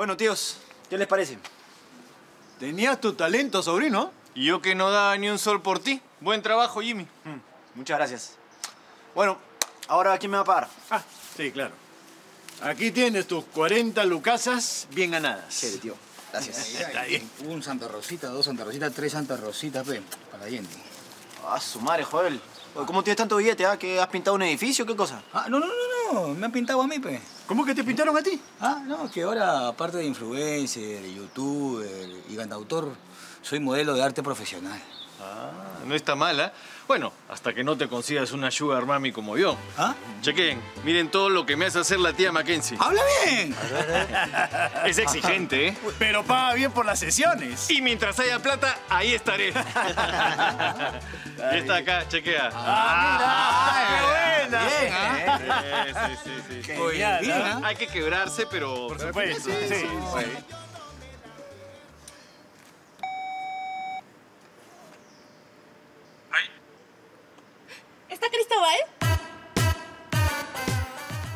Bueno, tíos, ¿qué les parece? Tenías tu talento, sobrino. Y yo que no daba ni un sol por ti. Buen trabajo, Jimmy. Mm, muchas gracias. Bueno, ahora ¿quién me va a pagar? Ah, sí, claro. Aquí tienes tus 40 lucasas bien ganadas. Sí, tío. Gracias. Está bien. Un Santa Rosita, dos Santa Rosita, tres Santa Rosita, pe, para la gente. Ah, su madre, Joel. ¿Cómo tienes tanto billete, ah? ¿Que has pintado un edificio? ¿Qué cosa? Ah, no, no, no, no, me han pintado a mí, pe. ¿Cómo que te pintaron a ti? Ah, no, que ahora, aparte de influencer, youtuber y cantautor, soy modelo de arte profesional. Ah, no está mala. Bueno, hasta que no te consigas una sugar mami como yo. ¿Ah? Chequen, miren todo lo que me hace hacer la tía Mackenzie. ¡Habla bien! Es exigente, ¿eh? Pero paga bien por las sesiones. Y mientras haya plata, ahí estaré. ya está acá, chequea. ¡Ah, mira! ¡Qué Bien, ¿ah? Sí, sí, sí, sí. Oye, Genial, bien. ¿ah? Hay que quebrarse, pero... Por supuesto. Sí, sí. ¿Está Cristóbal?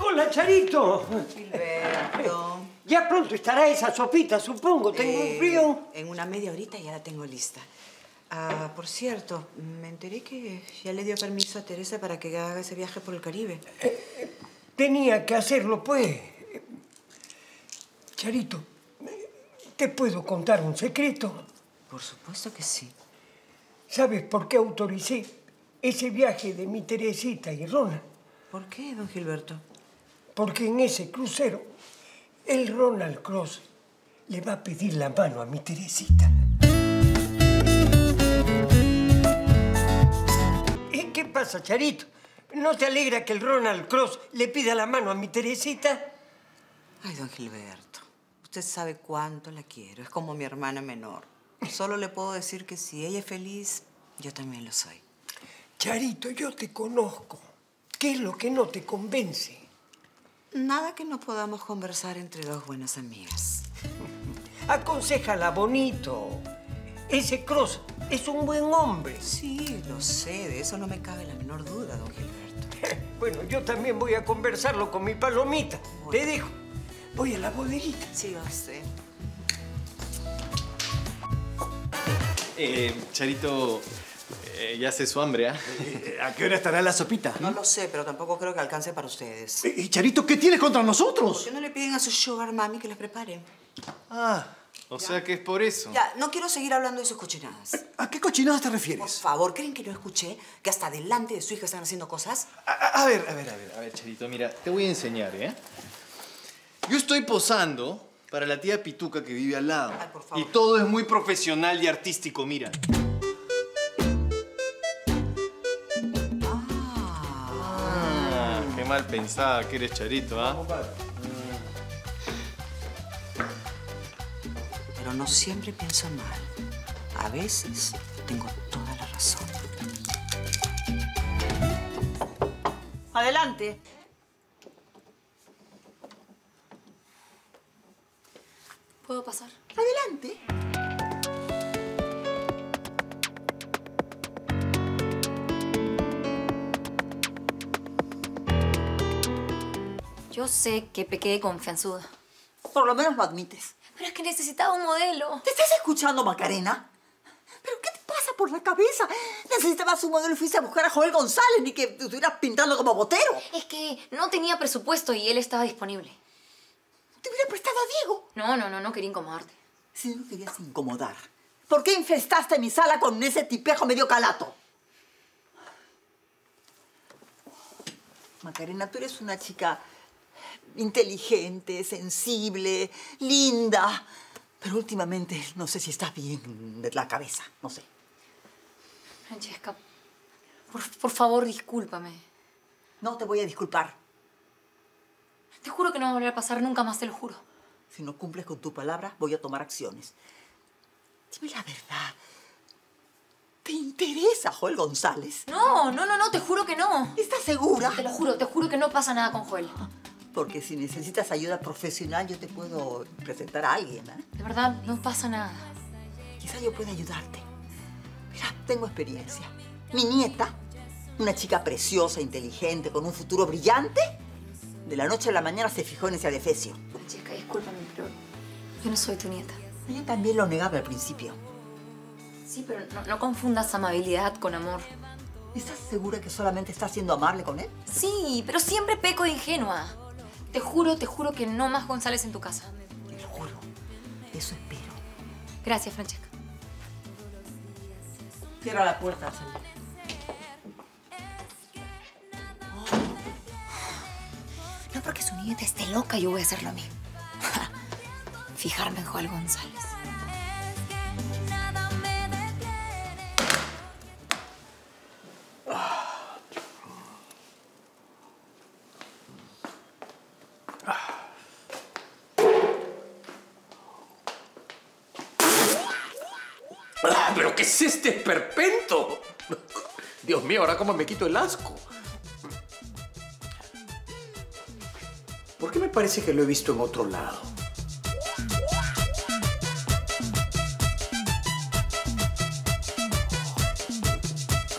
Hola, Charito. Gilberto. Ya pronto estará esa sopita, supongo. Tengo un Eh, frío. En una media horita ya la tengo lista. Ah, por cierto, me enteré que ya le dio permiso a Teresa para que haga ese viaje por el Caribe. Tenía que hacerlo, pues. Charito, ¿te puedo contar un secreto? Por supuesto que sí. ¿Sabes por qué autoricé ese viaje de mi Teresita y Ronald? ¿Por qué, don Gilberto? Porque en ese crucero, el Ronald Cross le va a pedir la mano a mi Teresita. ¿Y qué pasa, Charito? ¿No te alegra que el Ronald Cross le pida la mano a mi Teresita? Ay, don Gilberto, usted sabe cuánto la quiero. Es como mi hermana menor. Solo le puedo decir que si ella es feliz, yo también lo soy. Charito, yo te conozco. ¿Qué es lo que no te convence? Nada que no podamos conversar entre dos buenas amigas. Aconsejala bonito. Ese Cross es un buen hombre. Sí, lo sé, de eso no me cabe la menor duda, don Gilberto. Bueno, yo también voy a conversarlo con mi palomita. Te dejo. Voy a la bodeguita. Sí, va usted. Eh, Charito, eh, ya hace su hambre, ¿ah? ¿A qué hora estará la sopita? No lo sé, pero tampoco creo que alcance para ustedes. Eh, Charito, ¿qué tienes contra ¿Por nosotros? qué no le piden a su sugar mami que les prepare? Ah, O sea que es por eso. Ya, no quiero seguir hablando de sus cochinadas. ¿a qué cochinadas te Por refieres? favor, ¿creen que no escuché que hasta delante de su hija están haciendo cosas? A, a- a ver, a ver, a ver, a ver, Charito, mira, te voy a enseñar, ¿eh? Yo estoy posando para la tía Pituca que vive al lado. Ay, por favor. Y todo es muy profesional y artístico, mira. Mal pensada que eres, Charito, ¿ah? Pero no siempre pienso mal. A veces tengo toda la razón. Adelante. ¿Puedo pasar? Adelante. Yo sé que pequé de confianzuda. Por lo menos lo admites. Pero es que necesitaba un modelo. ¿Te estás escuchando, Macarena? ¿Pero qué te pasa por la cabeza? Necesitabas un modelo y fuiste a buscar a Joel González, ni que te estuvieras pintando como botero. Es que no tenía presupuesto y él estaba disponible. Te hubiera prestado a Diego. No, no, no, no quería incomodarte. Si no querías incomodar, ¿por qué infestaste mi sala con ese tipejo medio calato? Macarena, tú eres una chica inteligente, sensible, linda. Pero últimamente no sé si estás bien de la cabeza, no sé. Francesca, por, por favor, discúlpame. No te voy a disculpar. Te juro que no va a volver a pasar nunca más, te lo juro. Si no cumples con tu palabra, voy a tomar acciones. Dime la verdad. ¿Te interesa Joel González? No, no, no, no, te juro que no. ¿Estás segura? Te lo juro, te juro que no pasa nada con Joel. Porque si necesitas ayuda profesional, yo te puedo presentar a alguien, ¿eh? De verdad, no pasa nada. Quizá yo pueda ayudarte. Mira, tengo experiencia. Mi nieta, una chica preciosa, inteligente, con un futuro brillante, de la noche a la mañana se fijó en ese adefesio. Francesca, discúlpame, pero Yo no soy tu nieta. Ella también lo negaba al principio. Sí, pero no, no confundas amabilidad con amor. ¿Estás segura que solamente estás siendo amable con él? Sí, pero siempre peco de ingenua. Te juro, te juro que no más González en tu casa. Te lo juro. Eso espero. Gracias, Francesca. Cierra la puerta, Sally. No porque su nieta esté loca, yo voy a hacer lo mismo. Fijarme en Joel González. Es este esperpento? Dios mío, ahora cómo me quito el asco. ¿Por qué me parece que lo he visto en otro lado?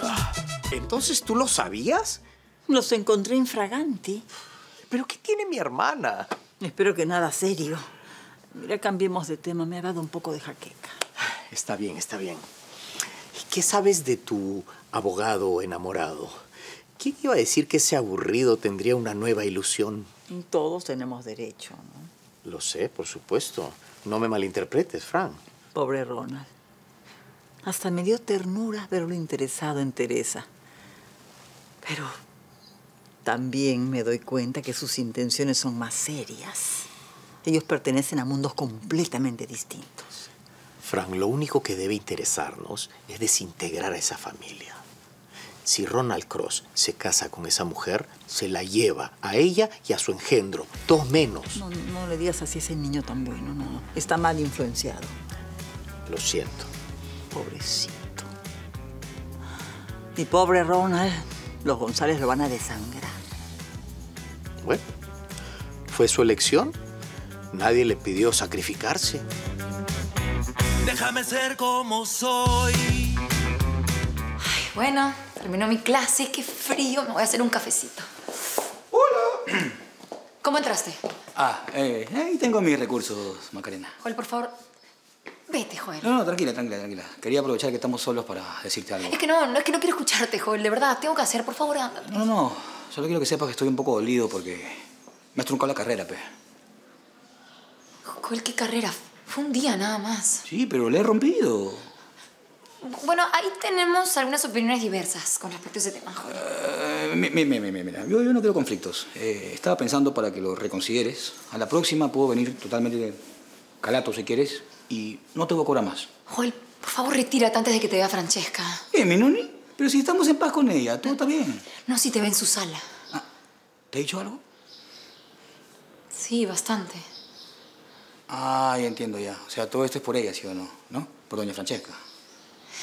Ah, Entonces, ¿tú lo sabías? Los encontré infraganti. ¿Pero qué tiene mi hermana? Espero que nada serio. Mira, cambiemos de tema. Me ha dado un poco de jaqueca. Está bien, está bien. ¿Y qué sabes de tu abogado enamorado? ¿Quién iba a decir que ese aburrido tendría una nueva ilusión? Todos tenemos derecho, ¿no? Lo sé, por supuesto. No me malinterpretes, Fran. Pobre Ronald. Hasta me dio ternura verlo interesado en Teresa. Pero también me doy cuenta que sus intenciones son más serias. Ellos pertenecen a mundos completamente distintos. Fran, lo único que debe interesarnos es desintegrar a esa familia. Si Ronald Cross se casa con esa mujer, se la lleva a ella y a su engendro, dos menos. No, no le digas así a ese niño tan bueno, no. Está mal influenciado. Lo siento. Pobrecito. Mi pobre Ronald, los González lo van a desangrar. Bueno, fue su elección. Nadie le pidió sacrificarse. Déjame ser como soy. Bueno, terminó mi clase. Qué frío. Me voy a hacer un cafecito. Hola. ¿Cómo entraste? Ah, eh, ahí tengo mis recursos, Macarena. Joel, por favor, vete, Joel. No, no, tranquila, tranquila, tranquila. Quería aprovechar que estamos solos para decirte algo. Es que no, no es que no quiero escucharte, Joel. De verdad, tengo que hacer. Por favor, ándate. No, no, solo quiero que sepas que estoy un poco dolido porque me has truncado la carrera, pe. Joel, ¿qué carrera? Fue un día nada más. Sí, pero le he rompido. Bueno, ahí tenemos algunas opiniones diversas con respecto a ese tema, Joel. Eh, mi- mi- mi- mi- mi- mira, yo, yo no quiero conflictos. Eh, estaba pensando para que lo reconsideres. A la próxima puedo venir totalmente calato si quieres y no te voy a cobrar más. Joel, por favor, retírate antes de que te vea Francesca. Eh, mi noni, pero si estamos en paz con ella, todo está bien. No, si te ve en su sala. ¿Te he dicho algo? Sí, bastante. Ah, ya entiendo ya. O sea, todo esto es por ella, ¿sí o no? ¿No? Por doña Francesca.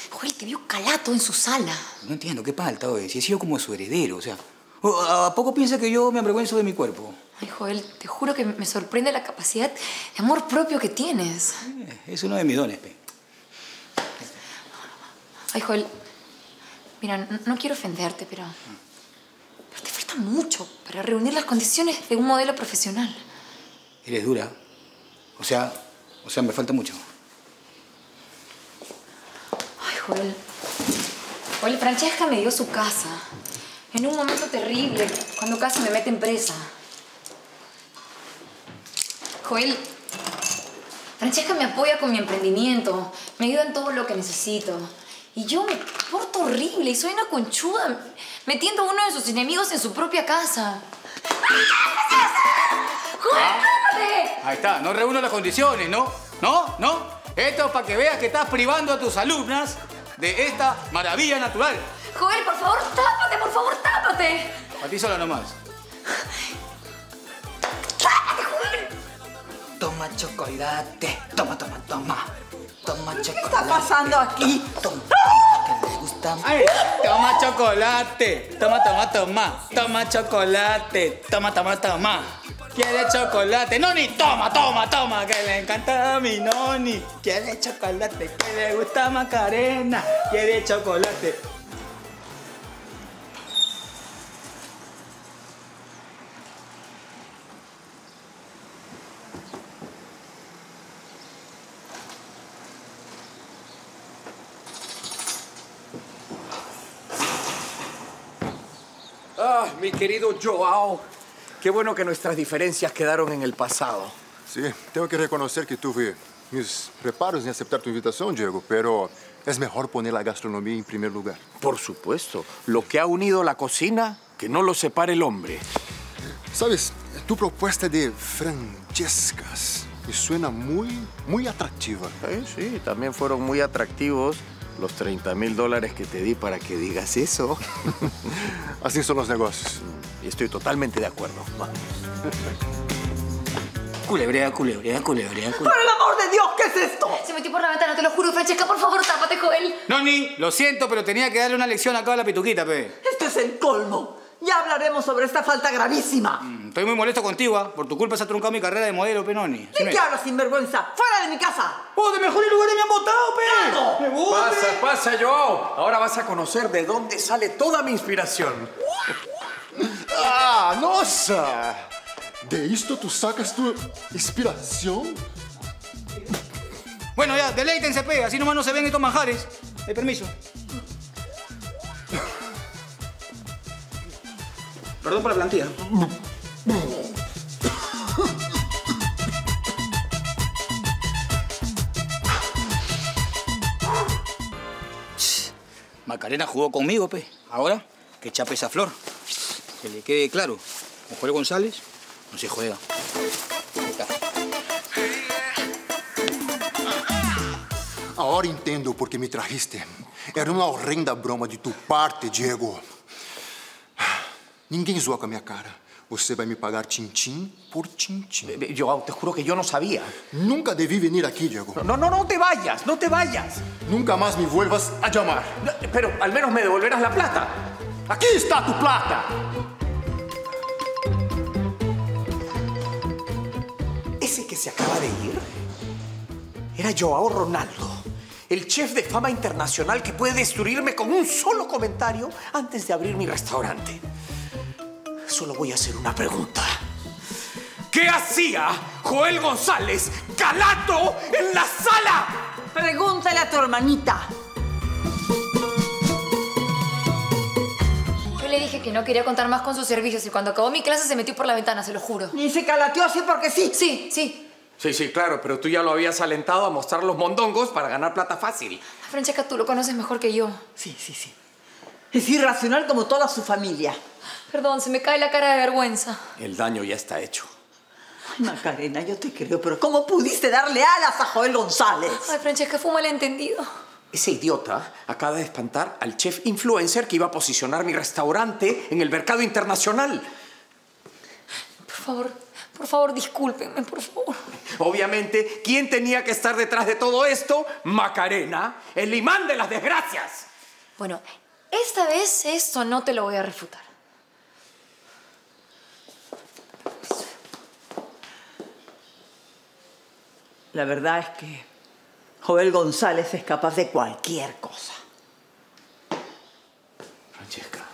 Joel, te vio calato en su sala. No entiendo, ¿qué falta, oye? Si he sido como su heredero, o sea... ¿o- ¿A poco piensa que yo me avergüenzo de mi cuerpo? Ay, Joel, te juro que me sorprende la capacidad de amor propio que tienes. Eh, Es uno de mis dones, pe. Ay, Joel, mira, no, no quiero ofenderte, pero... Pero te falta mucho para reunir las condiciones de un modelo profesional. Eres dura. O sea, o sea, me falta mucho. Ay, Joel. Joel, Francesca me dio su casa. En un momento terrible, cuando casi me meten presa. Joel, Francesca me apoya con mi emprendimiento. Me ayuda en todo lo que necesito. Y yo me porto horrible y soy una conchuda, metiendo a uno de sus enemigos en su propia casa. ¡Joel, cálmate! Ahí está, no reúno las condiciones, ¿no? ¿No? ¿No? Esto es para que veas que estás privando a tus alumnas de esta maravilla natural. Joel, por favor, tápate, por favor, tápate. A ti sola nomás. Toma chocolate. Toma, toma, toma. Toma chocolate. ¿Qué está pasando aquí? Toma. Que le gusta. Ay, toma chocolate. Toma, toma, toma. Toma chocolate. Toma, toma, toma quiere chocolate. Noni, toma, toma, toma, que le encanta a mi Noni. Quiere chocolate, que le gusta Macarena. Quiere chocolate. Ah, mi querido Joao, Qué bueno que nuestras diferencias quedaron en el pasado. Sí, tengo que reconocer que tuve mis reparos en aceptar tu invitación, Diego, pero es mejor poner la gastronomía en primer lugar. Por supuesto. Lo que ha unido la cocina, que no lo separe el hombre. Sabes, tu propuesta de Francescas me suena muy, muy atractiva. Sí, sí, también fueron muy atractivos los 30 mil dólares que te di para que digas eso. Así son los negocios. Y estoy totalmente de acuerdo. Culebrea, culebrea, culebrea, ¡Por culebrea. el amor de Dios! ¿Qué es esto? Se metió por la ventana, te lo juro, Francesca, por favor, tápate, Joel. Noni, lo siento, pero tenía que darle una lección acá a la pituquita, pe. Esto es el colmo. Ya hablaremos sobre esta falta gravísima. Mm, Estoy muy molesto contigo, ¿ah? Por tu culpa se ha truncado mi carrera de modelo, pe, Noni. ¿De qué hablas, sinvergüenza? ¡Fuera de mi casa! ¡Oh, de mejores lugares me han votado, pe! ¡Claro! ¡Me voy, Pasa, pasa, Joao. Ahora vas a conocer de dónde sale toda mi inspiración. Ah, nossa! De esto tú sacas tu inspiración. Bueno, ya, deleítense, pe. Así nomás no se ven estos manjares. Eh, permiso. Perdón por la plantilla. Macarena jugó conmigo, pe. Ahora, que chape esa flor. Que le quede claro. Con Joel González no se juega. Ahora entendo por que me trajiste. Era uma horrenda broma de tu parte, Diego. Ninguém zoa com a minha cara. Você vai me pagar tintim por tintim. Joao, te juro que yo no sabía. Nunca debí venir aqui, Diego. No, no, no te vayas, no te vayas. Nunca más me vuelvas a llamar. No, pero al menos me devolverás la plata. Aqui está tu plata. Que se acaba de ir era Joao Ronaldo, el chef de fama internacional que puede destruirme con un solo comentario antes de abrir mi restaurante. Solo voy a hacer una pregunta. ¿Qué hacía Joel González calato en la sala? Pregúntale a tu hermanita. Le dije que no quería contar más con sus servicios y cuando acabó mi clase se metió por la ventana, se lo juro. Y se calateó así porque sí. Sí, sí. Sí, sí, claro, pero tú ya lo habías alentado a mostrar los mondongos para ganar plata fácil. Francesca, tú lo conoces mejor que yo. Sí, sí, sí. Es irracional como toda su familia. Perdón, se me cae la cara de vergüenza. El daño ya está hecho. Ay, Macarena, yo te creo, pero ¿cómo pudiste darle alas a Joel González? Ay, Francesca, fue un malentendido. Ese idiota acaba de espantar al chef influencer que iba a posicionar mi restaurante en el mercado internacional. Por favor, por favor, discúlpenme, por favor. Obviamente, ¿quién tenía que estar detrás de todo esto? Macarena, el imán de las desgracias. Bueno, esta vez esto no te lo voy a refutar. La verdad es que Joel González es capaz de cualquier cosa. Francesca,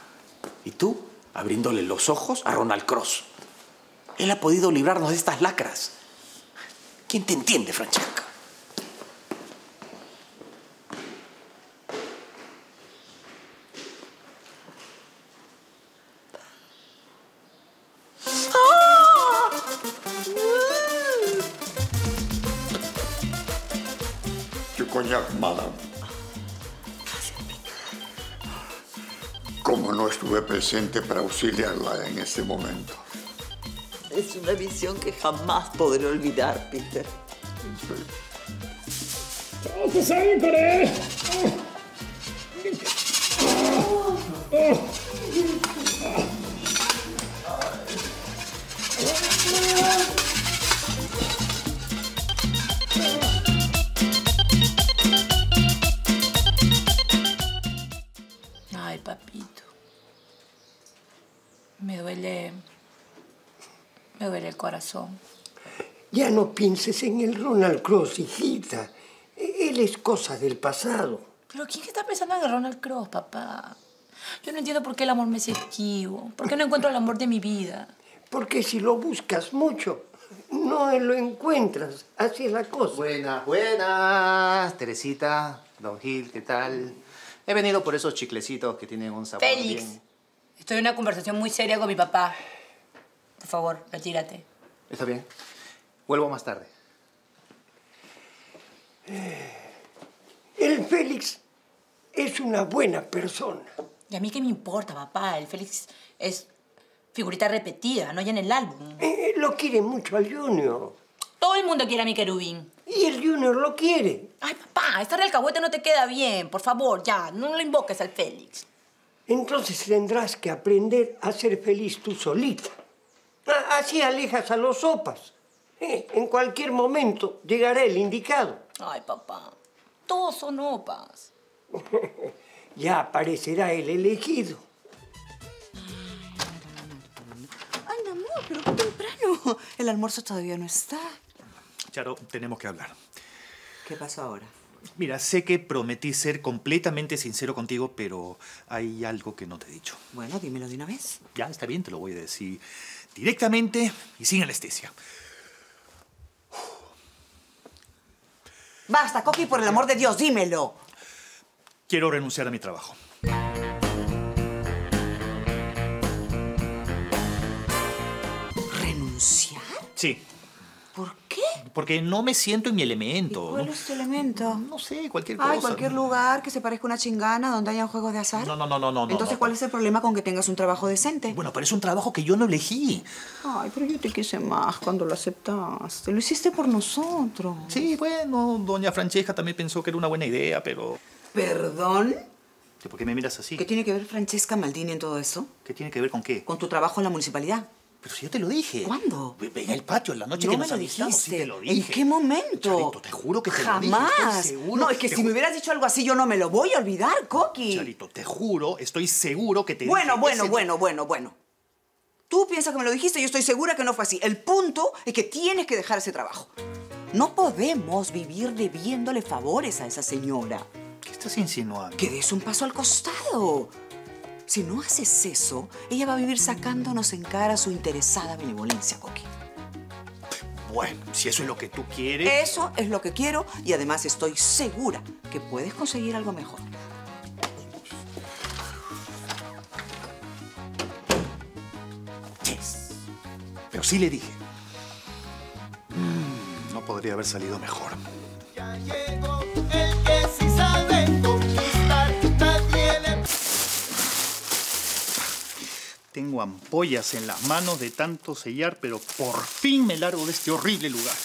¿y tú? Abriéndole los ojos a Ronald Cross. Él ha podido librarnos de estas lacras. ¿Quién te entiende, Francesca? Presente para auxiliarla en este momento. Es una visión que jamás podré olvidar, Peter. Ay, corazón. Ya no pienses en el Ronald Cross, hijita. Él es cosa del pasado. Pero ¿quién está pensando en el Ronald Cross, papá? Yo no entiendo por qué el amor me es esquivo. ¿Por qué no encuentro el amor de mi vida? Porque si lo buscas mucho, no lo encuentras. Así es la cosa. Buenas, buenas. Teresita, Don Gil, ¿qué tal? He venido por esos chiclecitos que tienen un sabor Félix. bien. Estoy en una conversación muy seria con mi papá. Por favor, retírate. Está bien. Vuelvo más tarde. El Félix es una buena persona. ¿Y a mí qué me importa, papá? El Félix es figurita repetida, no ya en el álbum. Eh, lo quiere mucho al Junior. Todo el mundo quiere a mi querubín. Y el Junior lo quiere. Ay, papá, estar alcahuete no te queda bien. Por favor, ya, no lo invoques al Félix. Entonces tendrás que aprender a ser feliz tú solita. A- Así alejas a los sopas. Eh, En cualquier momento llegará el indicado. Ay, papá, todos son opas. Ya aparecerá el elegido. Ay, mi amor, pero qué temprano. El almuerzo todavía no está. Charo, tenemos que hablar. ¿Qué pasa ahora? Mira, sé que prometí ser completamente sincero contigo, pero hay algo que no te he dicho. Bueno, dímelo de una vez. Ya, está bien, te lo voy a decir directamente y sin anestesia. Basta, Coqui, por el amor de Dios, dímelo. Quiero renunciar a mi trabajo. ¿Renunciar? Sí. ¿Por qué? Porque no me siento en mi elemento. ¿Cuál ¿no? es tu elemento? No sé, cualquier Ay, cosa. cualquier lugar que se parezca a una chingana donde hayan juegos de azar. No, no, no, no, no. Entonces, no. ¿cuál es el problema con que tengas un trabajo decente? Bueno, pero es un trabajo que yo no elegí. Ay, pero yo te quise más cuando lo aceptaste. Lo hiciste por nosotros. Sí, bueno, doña Francesca también pensó que era una buena idea, pero... ¿Perdón? ¿Por qué me miras así? ¿Qué tiene que ver Francesca Maldini en todo eso? ¿Qué tiene que ver con qué? Con tu trabajo en la municipalidad. Pero si yo te lo dije. ¿Cuándo? En el patio, en la noche no que me nos lo sí te lo ¿En dije. qué momento? Charito, te juro que te lo dije, Jamás. seguro. No, es que Te si me hubieras dicho algo así, yo no me lo voy a olvidar, Coqui. Charito, te juro, estoy seguro que te Bueno, dije bueno, ese- bueno, bueno, bueno. Tú piensas que me lo dijiste, yo estoy segura que no fue así. El punto es que tienes que dejar ese trabajo. No podemos vivir debiéndole favores a esa señora. ¿Qué estás insinuando? Que des un paso al costado. Si no haces eso, ella va a vivir sacándonos en cara su interesada benevolencia, Coqui. Bueno, si eso es lo que tú quieres... Eso es lo que quiero y además estoy segura que puedes conseguir algo mejor. Pero sí le dije. Mm, no podría haber salido mejor. El que sí sabe conquistar, Tengo ampollas en las manos de tanto sellar, pero por fin me largo de este horrible lugar.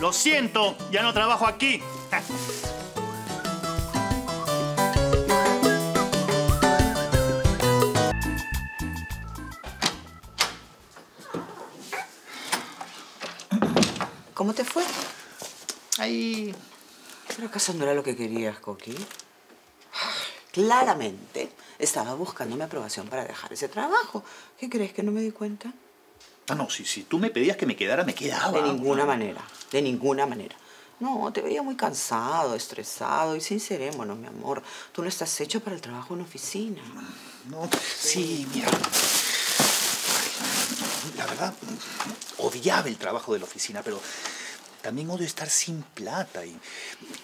Lo siento, ya no trabajo aquí. ¿Cómo te fue? Ahí. ¿Pero acaso no era lo que querías, Coqui? Claramente estaba buscando mi aprobación para dejar ese trabajo. ¿Qué crees que no me di cuenta? Ah, no, si, si tú me pedías que me quedara, me quedaba. De ninguna manera, de ninguna manera. No, te veía muy cansado, estresado y sincerémonos, mi amor. Tú no estás hecho para el trabajo en oficina. No, sí, mira. La verdad, odiaba el trabajo de la oficina, pero también odio estar sin plata. Y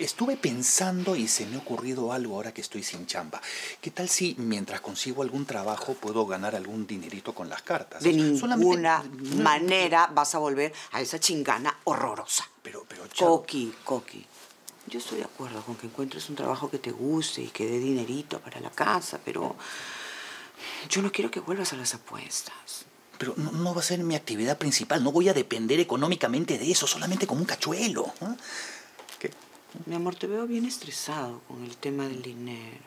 estuve pensando y se me ha ocurrido algo ahora que estoy sin chamba. ¿Qué tal si mientras consigo algún trabajo puedo ganar algún dinerito con las cartas? De ninguna manera vas a volver a esa chingana horrorosa. Pero, pero, Coqui, Coqui, yo estoy de acuerdo con que encuentres un trabajo que te guste y que dé dinerito para la casa, pero yo no quiero que vuelvas a las apuestas. Pero no, no va a ser mi actividad principal. No voy a depender económicamente de eso, solamente como un cachuelo. ¿ah? Mi amor, te veo bien estresado con el tema del dinero.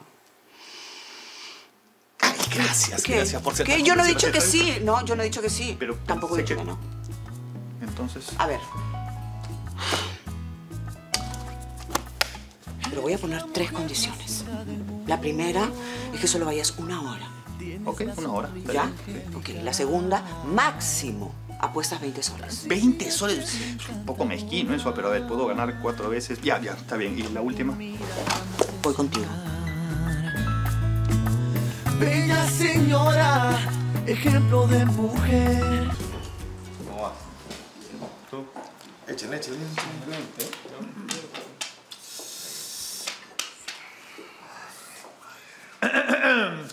Gracias, ¿Qué? gracias por ser ¿Qué? Yo no he dicho que sí. No, yo no he dicho que sí. Pero Tampoco he dicho que- que no. Entonces. A ver. Pero voy a poner tres condiciones. La primera es que solo vayas una hora. Ok, una hora. ¿Ya? Ok. La segunda, máximo, apuestas 20 soles. 20 soles. Es un poco mezquino eso, pero a ver, puedo ganar cuatro veces. Ya, ya, está bien. ¿Y la última? Voy contigo. Bella señora, ejemplo de mujer. ¿Cómo vas? ¿Tú? Échale, échale.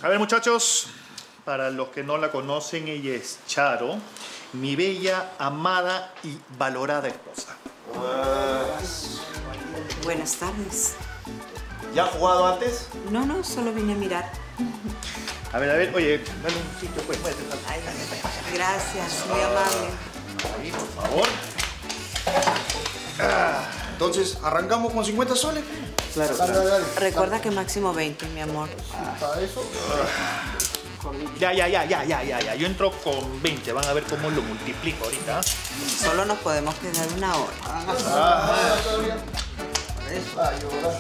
A ver, muchachos, para los que no la conocen, ella es Charo, mi bella, amada y valorada esposa. Buenas tardes. ¿Ya ha jugado antes? No, no, solo vine a mirar. A ver, a ver, oye, dale un sitio, pues, muévete. Gracias, muy amable. Ahí, por favor. Entonces, ¿arrancamos con 50 soles? Claro, Dale, dale, dale. Recuerda que máximo 20, mi amor. Para eso. Ya, ya, ya, ya, ya, ya, ya. Yo entro con 20. Van a ver cómo lo multiplico ahorita. Solo nos podemos quedar una hora. Ah, todavía. Ay, ahora.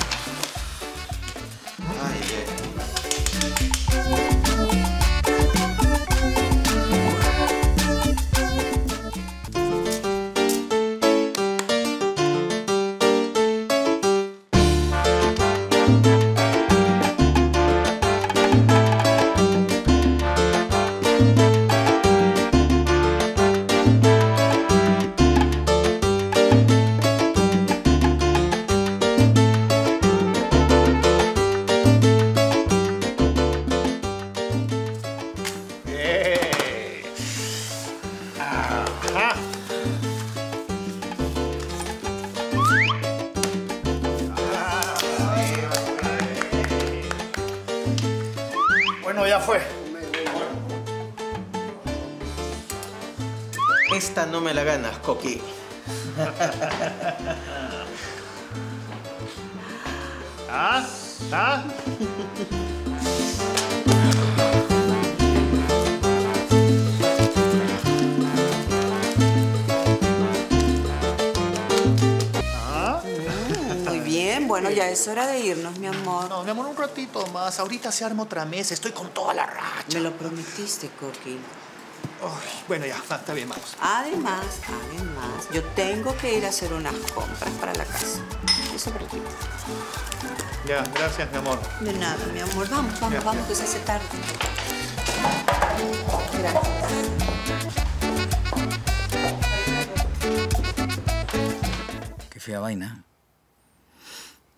Coqui. ¿Ah? ¿Ah? ¿Ah? Muy bien, bueno, ya es hora de irnos, mi amor. No, mi amor, un ratito más. Ahorita se arma otra mesa. Estoy con toda la racha. Me lo prometiste, Coqui. Bueno, ya, está bien, vamos. Además, además, yo tengo que ir a hacer unas compras para la casa. Eso para ti. Ya, gracias, mi amor. De nada, mi amor. Vamos, vamos, Ya, vamos, ya. que se hace tarde. Gracias. Qué fea vaina.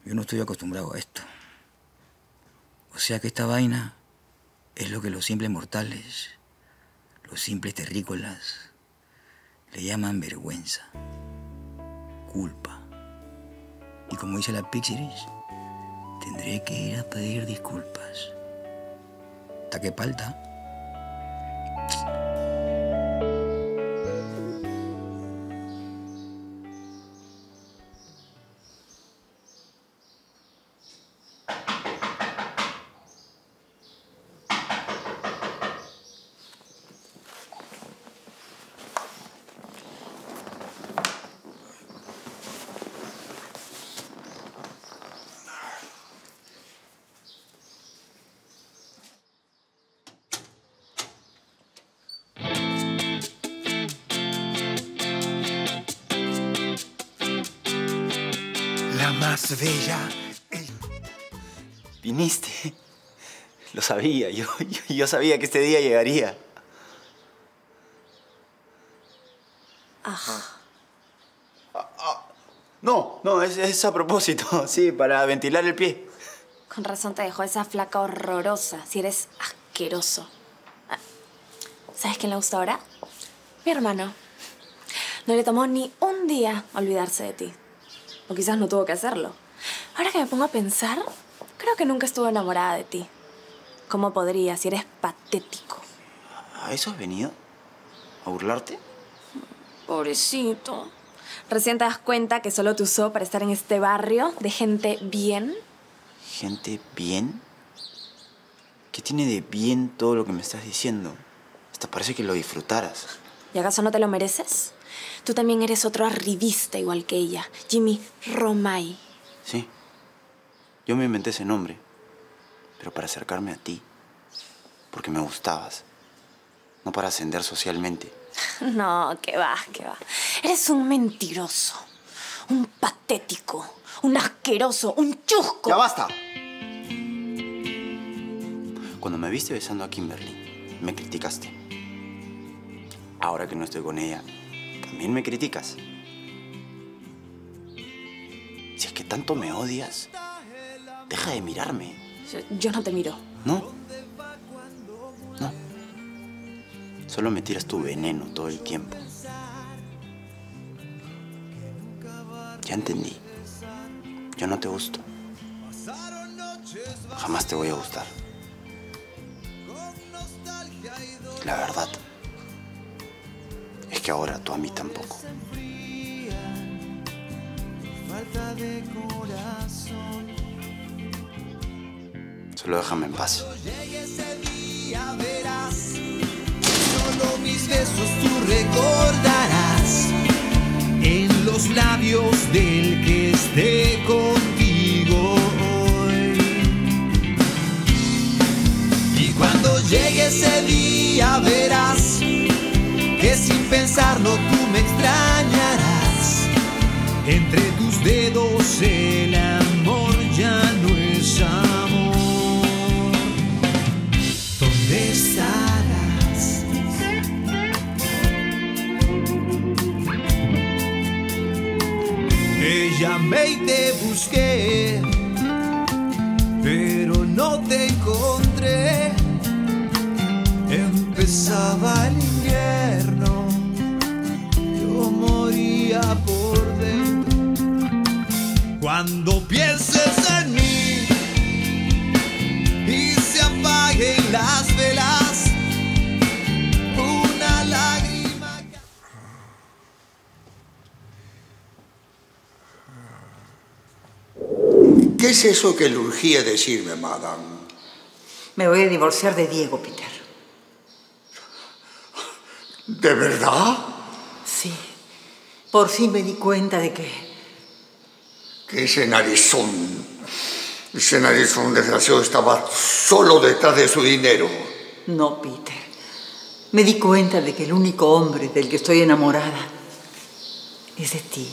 Yo no estoy acostumbrado a esto. O sea que esta vaina es lo que los simples mortales, los simples terrícolas, le llaman vergüenza, culpa. Y como dice la Pixiris, tendré que ir a pedir disculpas. ¿Hasta yo, sabía que este día llegaría. Ah, No, no, es, es a propósito, sí, para ventilar el pie. con razón te dejó esa flaca horrorosa. Si eres asqueroso. Ah, ¿Sabes quién le gusta ahora? Mi hermano. No le tomó ni un día olvidarse de ti. O quizás no tuvo que hacerlo. Ahora que me pongo a pensar, creo que nunca estuvo enamorada de ti. ¿Cómo podría si eres patético? ¿A eso has venido? ¿A burlarte? Pobrecito. Recién te das cuenta que solo te usó para estar en este barrio de gente bien. ¿Gente bien? ¿Qué tiene de bien todo lo que me estás diciendo? Hasta parece que lo disfrutaras. ¿Y acaso no te lo mereces? Tú también eres otro arribista igual que ella, Jimmy Romay. Sí. Yo me inventé ese nombre. Pero para acercarme a ti. Porque me gustabas. No para ascender socialmente. No, que va, que va. Eres un mentiroso, un patético, un asqueroso, un chusco. ¡Ya basta! Cuando me viste besando a Kimberly, me criticaste. Ahora que no estoy con ella, también me criticas. Si es que tanto me odias, deja de mirarme, Yo, no te miro. ¿no? Solo me tiras tu veneno todo el tiempo. Ya entendí. Yo no te gusto. Jamás te voy a gustar. La verdad es que ahora tú a mí tampoco. Falta de corazón. Solo déjame en paz. Solo mis besos tú recordarás. En los labios del que esté contigo hoy. Y cuando llegue ese día, verás que sin pensarlo tú me extrañarás. Entre tus dedos el amor Y te busqué, pero no te encontré. Empezaba el invierno, yo moría por dentro. Cuando pienses es eso que le urgía decirme, madame? Me voy a divorciar de Diego, Peter. ¿De verdad? Sí. Por fin me di cuenta de que Que ese narizón, ese narizón desgraciado estaba solo detrás de su dinero. no, Peter. Me di cuenta de que el único hombre del que estoy enamorada es de ti.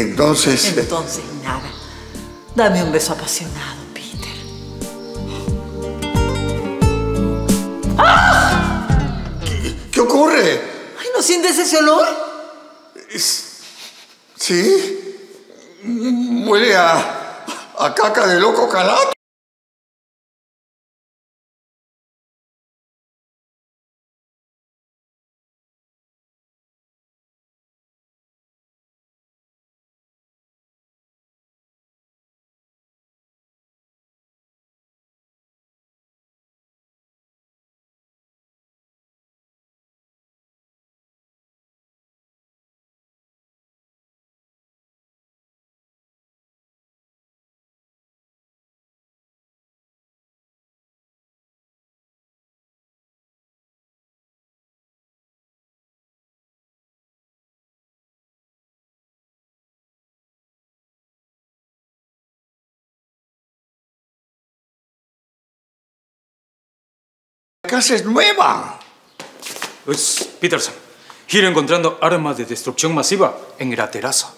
Entonces... Entonces, nada. Dame un beso apasionado, Peter. ¿Qué ocurre? Ay, ¿no sientes ese olor? ¿Sí? Huele a, a caca de loco calato. Casa es nueva. Pues, Peterson, ir encontrando armas de destrucción masiva en la terraza.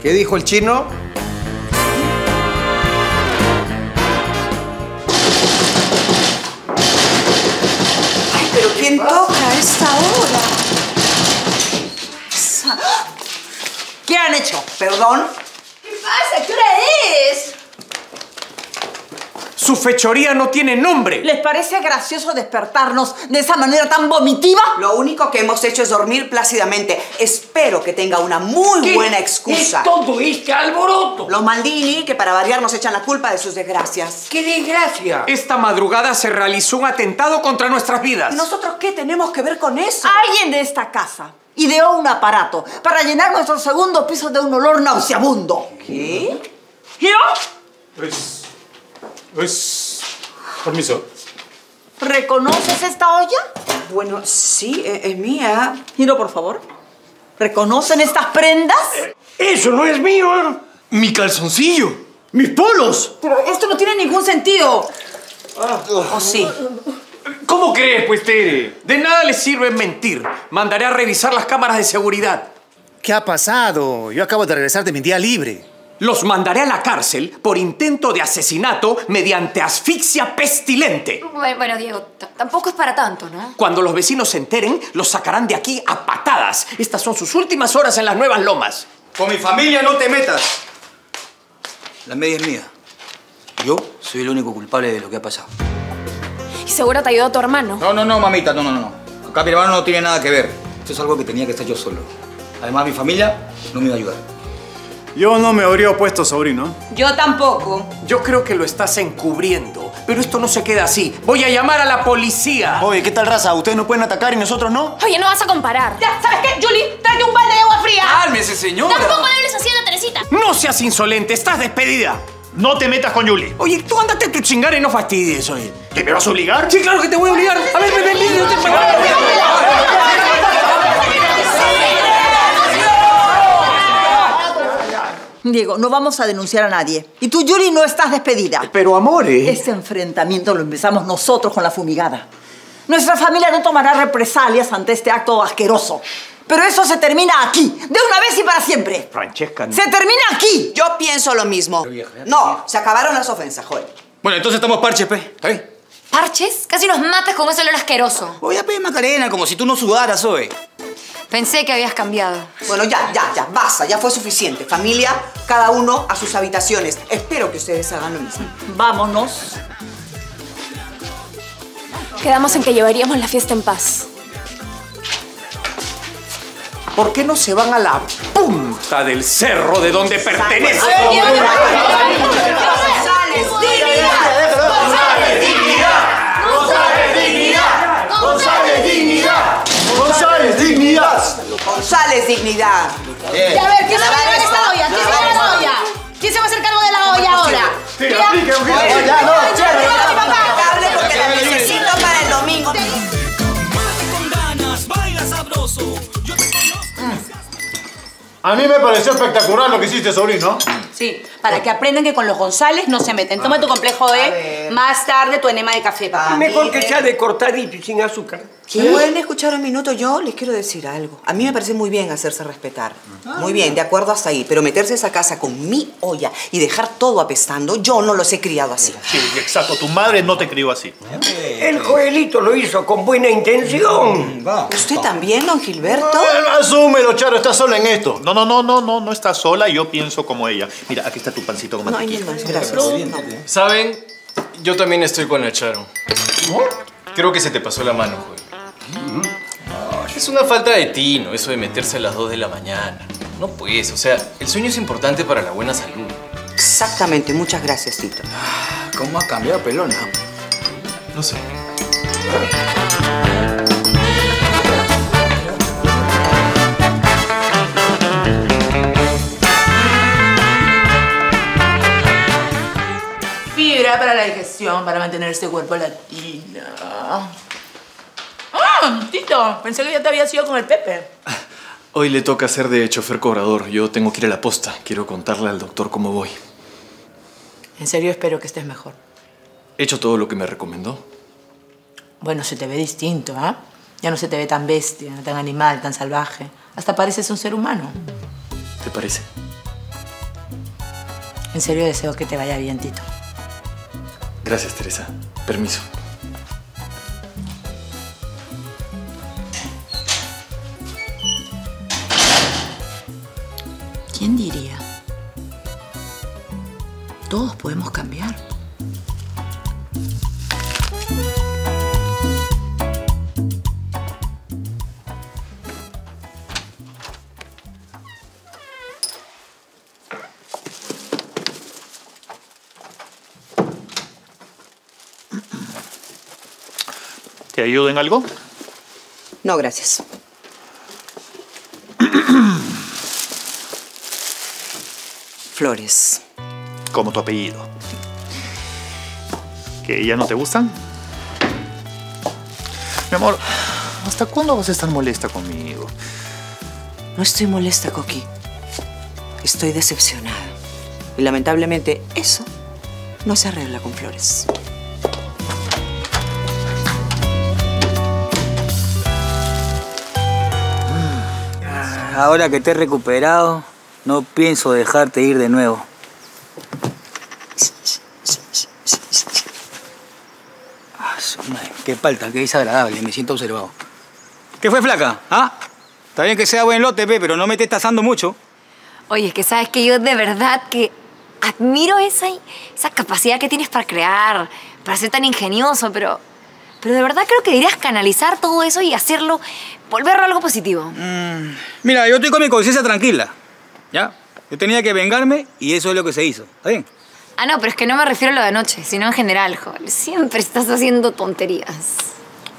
¿Qué dijo el chino? Ay, pero ¿quién toca a esta hora? ¿Qué han hecho? ¿Perdón? ¿Qué pasa? ¿Qué hora es? Su fechoría no tiene nombre. ¿Les parece gracioso despertarnos de esa manera tan vomitiva? Lo único que hemos hecho es dormir plácidamente. Espero que tenga una muy ¿Qué buena excusa. es todo este alboroto? Los Maldini, que para variar nos echan la culpa de sus desgracias. ¡Qué desgracia! Esta madrugada se realizó un atentado contra nuestras vidas. ¿Nosotros qué tenemos que ver con eso? Alguien de esta casa ideó un aparato para llenar nuestro segundo piso de un olor nauseabundo. ¿Qué? ¿Yo? Pues... Pues... Permiso. ¿Reconoces esta olla? Bueno, sí, e- es mía. Giro, por favor. ¿Reconocen estas prendas? ¡Eso no es mío! ¿eh? ¡Mi calzoncillo! ¡Mis polos! Pero esto no tiene ningún sentido. ¿O sí? ¿Cómo crees, pues, Tere? De nada le sirve mentir. Mandaré a revisar las cámaras de seguridad. ¿Qué ha pasado? Yo acabo de regresar de mi día libre. Los mandaré a la cárcel por intento de asesinato mediante asfixia pestilente. Bueno, bueno, Diego, tampoco es para tanto, ¿no? Cuando los vecinos se enteren, los sacarán de aquí a patadas. Estas son sus últimas horas en las nuevas lomas. Con mi familia no te metas. La media es mía. Yo soy el único culpable de lo que ha pasado. Y seguro te ayudó tu hermano. No, no, no, mamita, no, no, no. Acá mi hermano no tiene nada que ver. Esto es algo que tenía que estar yo solo. Además, mi familia no me iba a ayudar. Yo no me habría opuesto, sobrino. Yo tampoco. Yo creo que lo estás encubriendo. Pero esto no se queda así. Voy a llamar a la policía. Oye, ¿qué tal raza? Ustedes no pueden atacar y nosotros no. Oye, no vas a comparar. Ya, ¿sabes qué? Julie, tráete un balde de agua fría. Cálmese, señora. Tampoco le hables así a la Teresita. No seas insolente, estás despedida. No te metas con Julie. Oye, tú andate a tu chingar y no fastidies, oye. ¿Que me vas a obligar? Sí, claro que te voy a obligar. A ver, ven, ven, ven, Diego, no vamos a denunciar a nadie. Y tú, Yuri, no estás despedida. Pero, amore. Este enfrentamiento lo empezamos nosotros con la fumigada. Nuestra familia no tomará represalias ante este acto asqueroso. Pero eso se termina aquí, de una vez y para siempre. Francesca, Se termina aquí. Yo pienso lo mismo. No, se acabaron las ofensas, Joel. Bueno, entonces estamos parches, pe. ¿Está bien? ¿Parches? Casi nos matas con ese olor asqueroso. Oye, pe, Macarena, como si tú no sudaras hoy. Pensé que habías cambiado. Bueno, ya, ya, ya, basta, ya fue suficiente. Familia, cada uno a sus habitaciones. Espero que ustedes hagan lo mismo. Vámonos. Quedamos en que llevaríamos la fiesta en paz. ¿Por qué no se van a la punta del cerro de donde pertenecen? ¡González, dignidad! González, dignidad. Ya, a ver, ¿quién se va a llevar esta olla? ¿Quién se va a llevar la olla? ¿Quién se va a hacer cargo de la olla ahora? Sí, aplique, Ya, no, chévere, porque la necesito para el domingo. A mí me pareció espectacular lo que hiciste, sobrino. Sí, para que aprendan que con los González no se meten. Toma tu complejo de más tarde tu enema de café, papá. Mejor que sea de cortadito y sin azúcar. ¿Me pueden escuchar un minuto? Yo les quiero decir algo. A mí me parece muy bien hacerse respetar. Muy bien, de acuerdo hasta ahí. Pero meterse a esa casa con mi olla y dejar todo apestando, yo no los he criado así. Sí, exacto. Tu madre no te crió así. El Joelito lo hizo con buena intención. ¿Usted también, don Gilberto? Asúmelo, Charo, estás sola en esto. No, no, no, no, no, no estás sola. Yo pienso como ella. Mira, aquí está tu pancito con No hay mantequilla. más, gracias. ¿Saben? Yo también estoy con el Charo. Creo que se te pasó la mano, Joel. Es una falta de tino, eso de meterse a las 2 de la mañana. No pues, o sea, el sueño es importante para la buena salud. Exactamente, muchas gracias, Tito. ¿Cómo ha cambiado pelona? No sé. Fibra para la digestión, para mantener este cuerpo latino. ¡Ah! Tito, pensé que ya te había ido con el Pepe. Hoy le toca ser de chofer cobrador. Yo tengo que ir a la posta. Quiero contarle al doctor cómo voy. En serio, espero que estés mejor. ¿He hecho todo lo que me recomendó? Bueno, se te ve distinto, ¿ah? Ya no se te ve tan bestia, tan animal, tan salvaje. Hasta pareces un ser humano. ¿Te parece? En serio, deseo que te vaya bien, Tito. Gracias, Teresa. Permiso. ¿Quién diría? Todos podemos cambiar. ¿Te ayudo en algo? No, gracias. Flores. Como tu apellido. ¿Que ya no te gustan? Mi amor, ¿hasta cuándo vas a estar molesta conmigo? No estoy molesta, Coqui. Estoy decepcionada. Y lamentablemente eso no se arregla con flores. Ahora que te he recuperado, no pienso dejarte ir de nuevo. Ah, Qué falta, qué desagradable, me siento observado. ¿Qué fue, flaca? ¿Ah? Está bien que sea buen lote, pe, pero no me estés tasando mucho. Oye, es que sabes que yo de verdad que admiro esa, esa capacidad que tienes para crear, para ser tan ingenioso, pero, pero de verdad creo que deberías canalizar todo eso y hacerlo, volverlo algo positivo. Mira, yo estoy con mi conciencia tranquila. ¿Ya? Yo tenía que vengarme y eso es lo que se hizo. ¿Está bien? Ah, no, pero es que no me refiero a lo de anoche, sino en general, Joel. Siempre estás haciendo tonterías.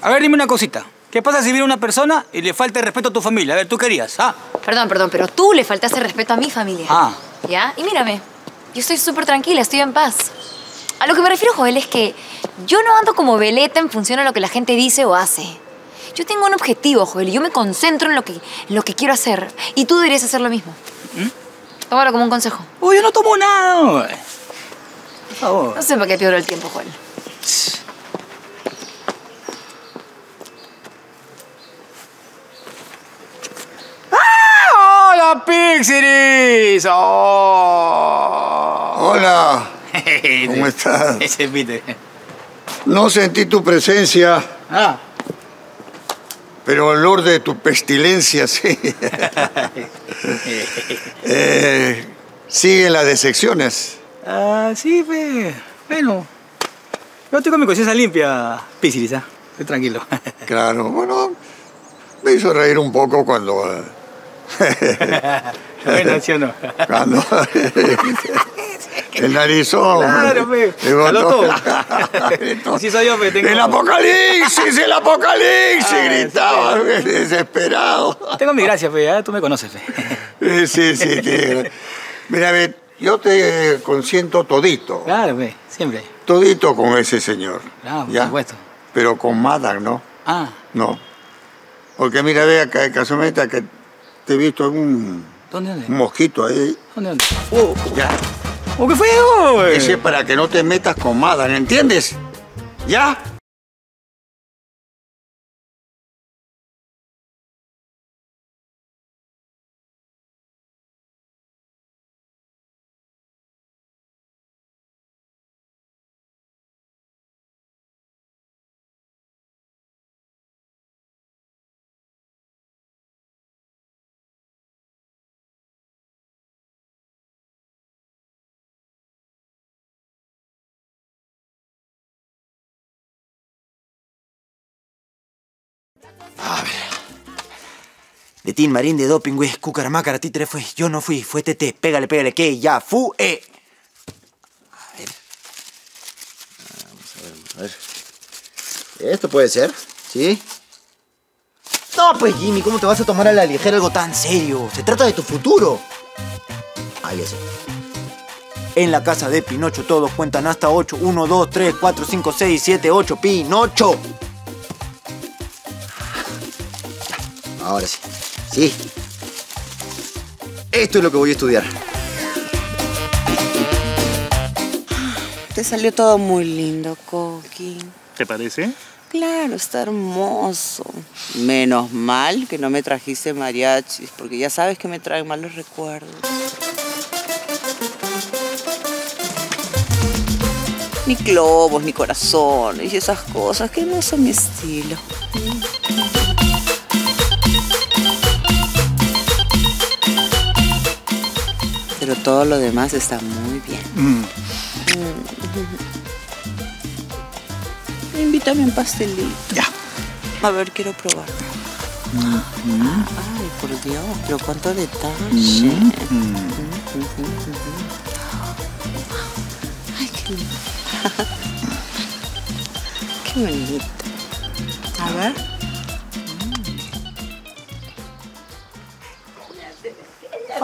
A ver, dime una cosita. ¿Qué pasa si viene una persona y le falta el respeto a tu familia? A ver, tú querías, ¿ah? Perdón, perdón, pero tú le faltaste respeto a mi familia. Ah. ¿Ya? Y mírame, yo estoy súper tranquila, estoy en paz. A lo que me refiero, Joel, es que yo no ando como veleta en función a lo que la gente dice o hace. Yo tengo un objetivo, Joel, y yo me concentro en lo que, en lo que quiero hacer. Y tú deberías hacer lo mismo. Tómalo como un consejo. Uy, yo no tomo nada. güey. Por favor. No sé para qué pierdo el tiempo, Joel. ¡Ah! ¡Hola, Pixiris! ¡Oh! Hola. ¿Cómo estás? Ese es Peter. No sentí tu presencia, Ah. pero el olor de tu pestilencia sí. Eh, siguen las decepciones. Ah, sí, pues. Bueno. Yo estoy con mi conciencia limpia, Pixiris, ¿ah? Estoy tranquilo. Claro, bueno, me hizo reír un poco cuando... eh, bueno, ¿sí o no? cuando el narizón. Claro, le botó- Así soy yo, pe. Tengo... ¡El apocalipsis! ¡El apocalipsis! Ah, gritaba, desesperado. Tengo mi gracia, fe. ¿ah? Tú me conoces, fe. Eh, Sí, sí, tiene- Mira, ve, yo te consiento todito. Claro, fe. Siempre. Todito con ese señor. Claro, por ¿ya? supuesto. Pero con Madame, ¿no? Ah, No. Porque mira, ve acá, casualmente que te he visto en un, ¿dónde, dónde? un mosquito ahí. ¿Dónde, dónde? Uh, ya. ¿O qué güey? Ese es para que no te metas con Madame, ¿entiendes? ¿Ya? De Tin Marín, de Doping, güey, Cucaramácara, títere fue. Yo no fui, fue Tete. Pégale, pégale, que ya, fu, eh. A ver. Vamos a ver, vamos a ver. Esto puede ser, ¿sí? No, pues Jimmy, ¿cómo te vas a tomar a la ligera algo tan serio? Se trata de tu futuro. Ahí eso. En la casa de Pinocho todos cuentan hasta 8. 1, 2, 3, 4, 5, 6, 7, 8. Pinocho. Ahora sí. Sí. Esto es lo que voy a estudiar. Te salió todo muy lindo, Coqui. ¿Te parece? Claro, está hermoso. Menos mal que no me trajiste mariachis, porque ya sabes que me traen malos recuerdos. Ni globos, ni corazones y esas cosas que no son mi estilo. Pero todo lo demás está muy bien. Mm. Invítame un pastelito. Ya. A ver, quiero probar. Ay, por Dios, pero cuánto detalle. Ay, qué lindo. qué bonito. A ver.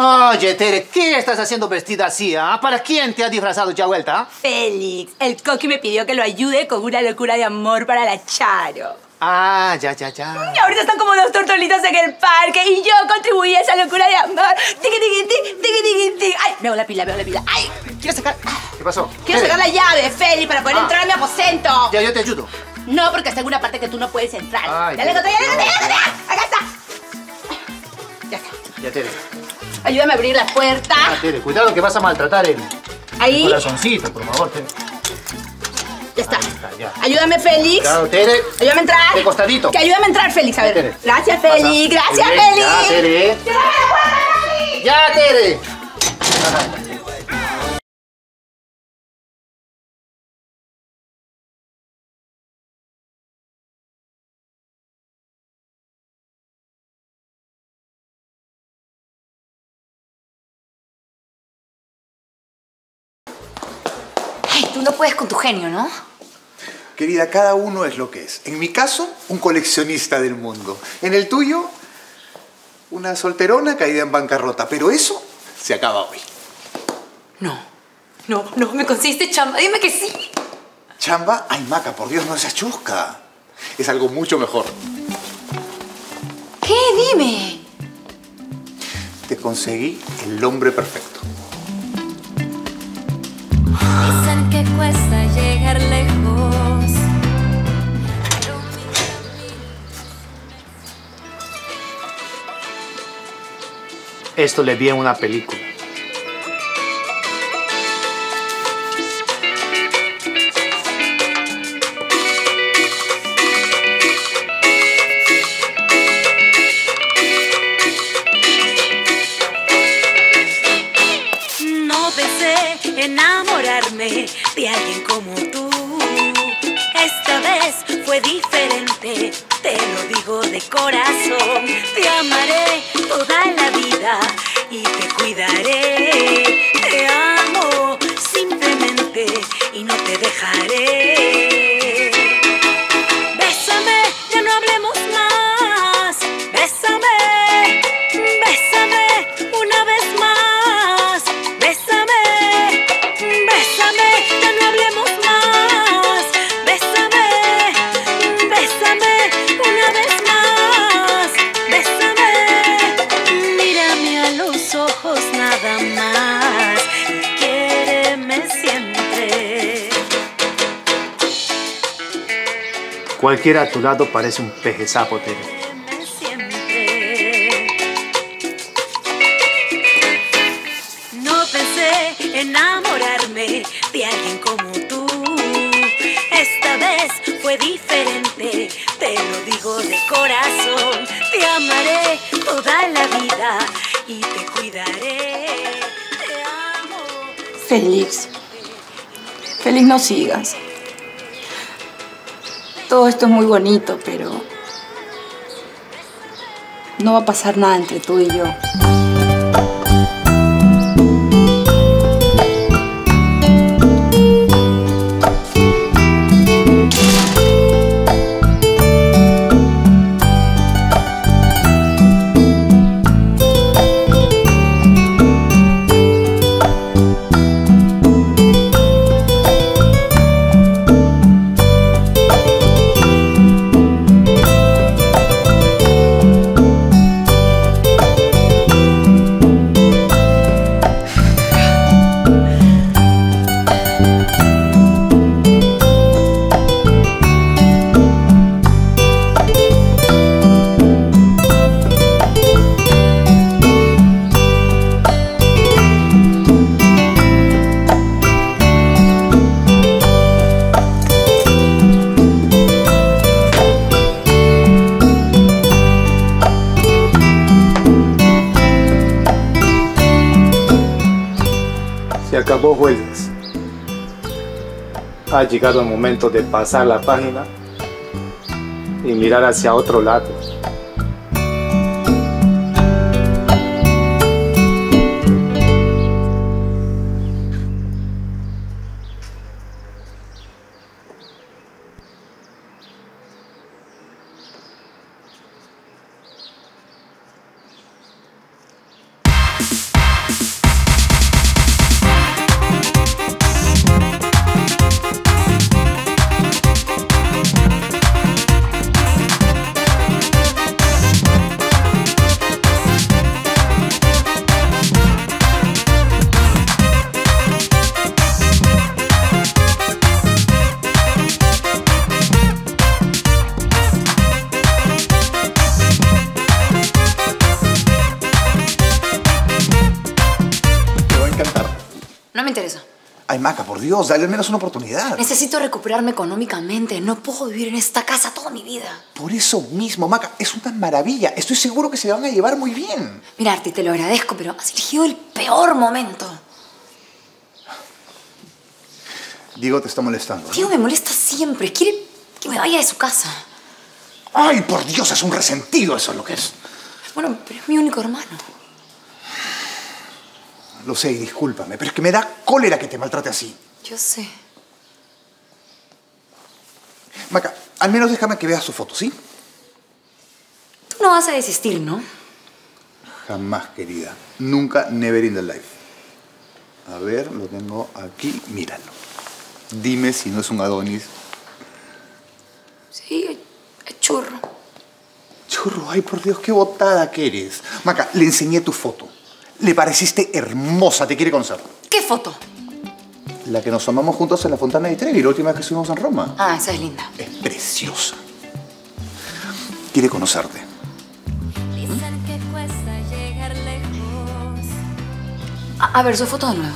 Oye, Tere, ¿qué estás haciendo vestida así? ah? ¿Para quién te ha disfrazado ya vuelta? Félix, el Coqui me pidió que lo ayude con una locura de amor para la Charo. Ah, ya, ya, ya. Y ahorita están como dos tortolitos en el parque y yo contribuí a esa locura de amor. Tiki, tiki, tiki, tiki, tiki, tiki. Ay, veo la pila, veo la pila. Ay, quiero sacar, ¿Qué pasó? quiero sacar la llave, Félix, para poder Ah. entrar a mi aposento. Ya, yo te ayudo. No, porque está en una parte que tú no puedes entrar. Ay, ya le encontré, ya encontré, ya le Dios. encontré. Acá está. Ya, Tere. Ayúdame a abrir la puerta. Ah, Tere, cuidado que vas a maltratar el Ahí. corazoncito, por favor, Tere. Ya está. ya. Ayúdame, Félix. Cuidado, Tere. Ayúdame a entrar. De costadito. Que ayúdame a entrar, Félix. A ver. Tere. Gracias, Pasa. Félix. Gracias, Muy bien, Félix. ya, Tere. ¡Ya, Tere! Genio, ¿no? Querida, cada uno es lo que es. En mi caso, un coleccionista del mundo. En el tuyo, una solterona caída en bancarrota. Pero eso se acaba hoy. No, no, me consiste chamba. Dime que sí. Chamba, ay maca, por Dios, no seas chusca. Es algo mucho mejor. ¿Qué? Dime. Te conseguí el hombre perfecto. Que cuesta llegar lejos. Esto le vi en una película. Cualquiera a tu lado parece un peje sapo, Tere. No pensé enamorarme de alguien como tú. Esta vez fue diferente, te lo digo de corazón. Te amaré toda la vida y te cuidaré. Félix. Félix, no sigas. Todo esto es muy bonito, pero no va a pasar nada entre tú y yo. Acabó jueves. Ha llegado el momento de pasar la página y mirar hacia otro lado. Dale al menos una oportunidad. Necesito recuperarme económicamente. No puedo vivir en esta casa toda mi vida. Por eso mismo, Maca, es una maravilla. Estoy seguro que se van a llevar muy bien. Mira, Arti, te lo agradezco, pero has elegido el peor momento. Diego te está molestando. ¿no? Diego me molesta siempre. Quiere que me vaya de su casa. Ay, por Dios, es un resentido, eso es lo que es. Bueno, pero es mi único hermano. Lo sé, y discúlpame, pero es que me da cólera que te maltrate así. Yo sé. Maca, al menos déjame que veas su foto, ¿sí? Tú no vas a desistir, ¿no? Jamás, querida. Nunca, never in the life. A ver, lo tengo aquí. Míralo. Dime si no es un Adonis. Sí, es churro. Churro, ay, por Dios, qué botada que eres. Maca, le enseñé tu foto. Le pareciste hermosa, te quiere conocer. ¿Qué foto? La que nos tomamos juntos en la Fontana di Trevi, la última vez que estuvimos en Roma. Ah, esa es linda. Es preciosa. Quiere conocerte. A, a ver, su foto de nuevo.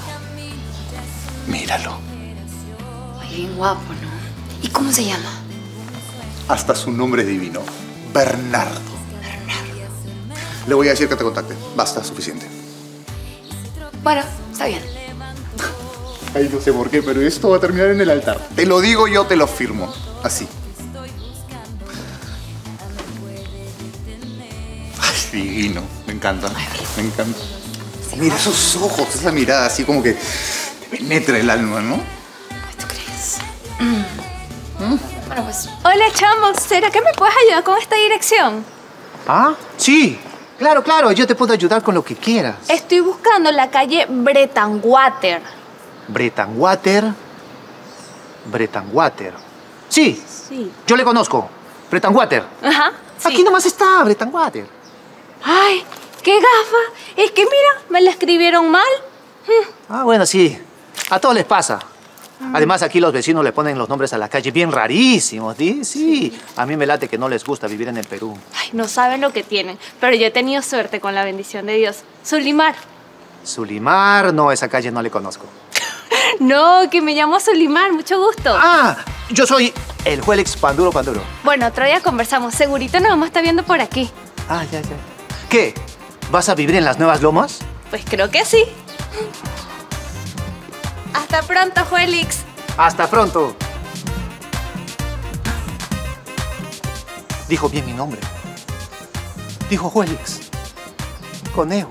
Míralo. Ay, bien guapo, ¿no? ¿Y cómo se llama? Hasta su nombre es divino. Bernardo. Le voy a decir que te contacte. Basta, suficiente. Bueno, está bien. Ay, no sé por qué, pero esto va a terminar en el altar. Te lo digo yo, te lo firmo. Así. Ay, divino. Me encanta. Me encanta. Mira esos ojos, esa mirada así como que te penetra el alma, ¿no? Bueno, pues. Hola, chamos. ¿Será que me puedes ayudar con esta dirección? ¿Ah? Sí. Claro, claro, yo te puedo ayudar con lo que quieras. Estoy buscando la calle Bretanwater. Bretanwater. Bretanwater. Sí, Sí. yo le conozco. Bretanwater. Ajá. Aquí nomás está, Bretanwater. Ay, qué gafa. Es que mira, me la escribieron mal. Ah, bueno, sí. A todos les pasa. Además, aquí los vecinos le ponen los nombres a la calle bien rarísimos, ¿sí? Sí. A mí me late que no les gusta vivir en el Perú. Ay, no saben lo que tienen. Pero yo he tenido suerte con la bendición de Dios. Sulimar. Sulimar, no, esa calle no le conozco. No, que me llamo Sulimar. Mucho gusto. Ah, yo soy el Juelix Panduro Panduro. Bueno, otro día conversamos. Segurito nos vamos a estar viendo por aquí. Ah, ya, ya. ¿Qué? ¿Vas a vivir en las nuevas lomas? Pues creo que sí. Hasta pronto, Juelix. Hasta pronto. Dijo bien mi nombre. Dijo Juelix. Conejo.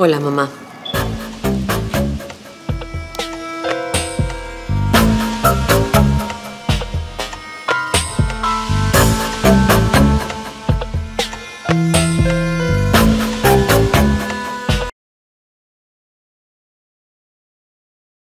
Hola, mamá.